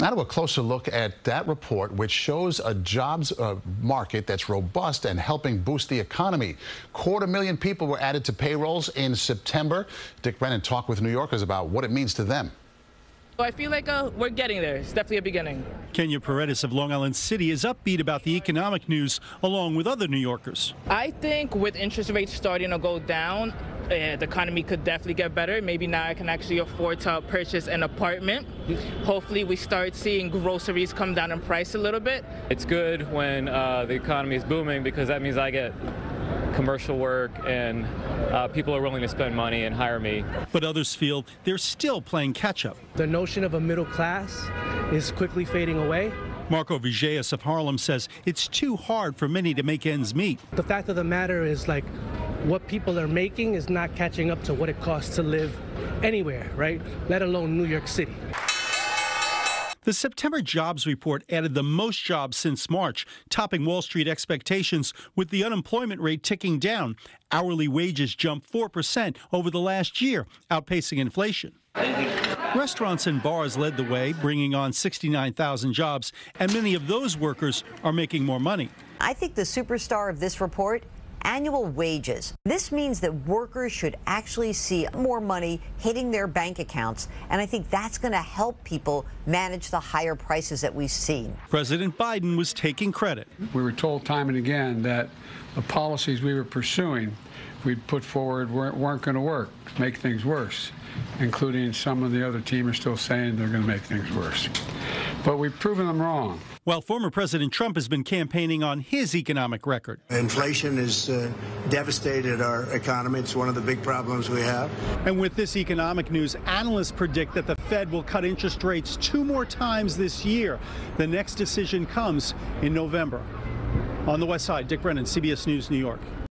Now to a closer look at that report, which shows a jobs uh, market that's robust and helping boost the economy. Quarter million people were added to payrolls in September. Dick Brennan talked with New Yorkers about what it means to them. I feel like uh, we're getting there. It's definitely a beginning. Kenya Paredes of Long Island City is upbeat about the economic news, along with other New Yorkers. I think with interest rates starting to go down, uh, the economy could definitely get better. Maybe now I can actually afford to purchase an apartment. Hopefully, we start seeing groceries come down in price a little bit. It's good when uh, the economy is booming because that means I get commercial work and uh, people are willing to spend money and hire me. But others feel they're still playing catch up. The notion of a middle class is quickly fading away. Marco Vigeas of Harlem says it's too hard for many to make ends meet. The fact of the matter is like what people are making is not catching up to what it costs to live anywhere, right? Let alone New York City. The September jobs report added the most jobs since March, topping Wall Street expectations with the unemployment rate ticking down. Hourly wages jumped 4% over the last year, outpacing inflation. Restaurants and bars led the way, bringing on 69,000 jobs, and many of those workers are making more money. I think the superstar of this report annual wages. This means that workers should actually see more money hitting their bank accounts, and I think that's going to help people manage the higher prices that we've seen. President Biden was taking credit. We were told time and again that the policies we were pursuing we put forward weren't, weren't going to work, make things worse, including some of the other team are still saying they're going to make things worse. But we've proven them wrong. While former President Trump has been campaigning on his economic record. Inflation has uh, devastated our economy. It's one of the big problems we have. And with this economic news, analysts predict that the Fed will cut interest rates two more times this year. The next decision comes in November. On the West Side, Dick Brennan, CBS News, New York.